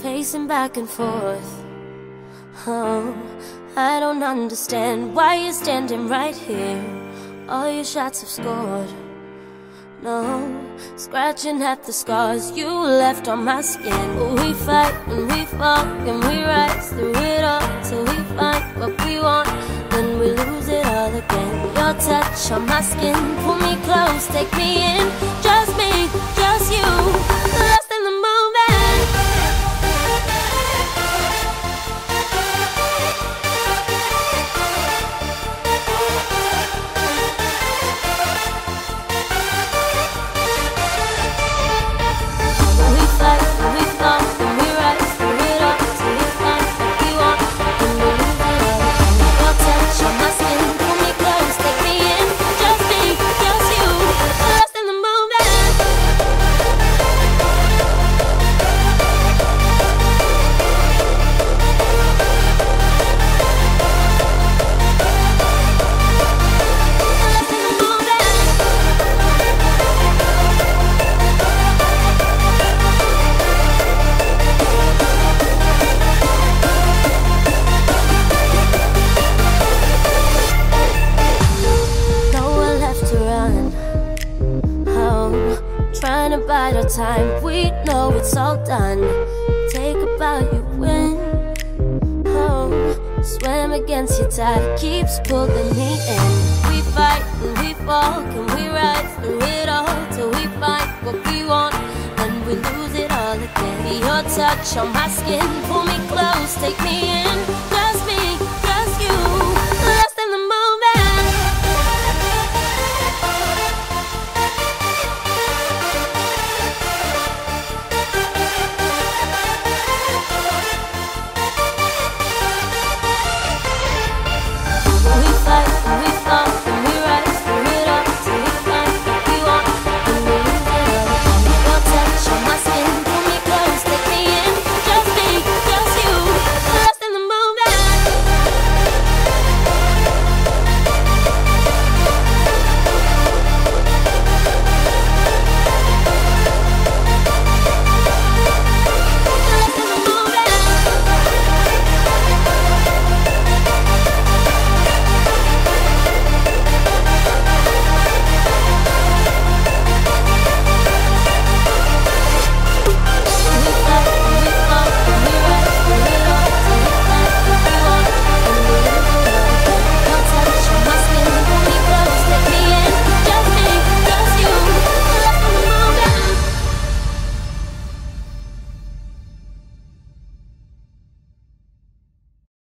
Pacing back and forth. Oh, I don't understand why you're standing right here. All your shots have scored. No, scratching at the scars you left on my skin. We fight and we fall and we rise through it all till we find what we want. Then we lose it all again. Your touch on my skin, pull me close, take me in. Bide our time. We know it's all done. Take a bow, you win. Oh, swim against your tide, keeps pulling me in. We fight and we fall, can we rise through it all till we find what we want? Then we lose it all again. Your touch on my skin, pull me close,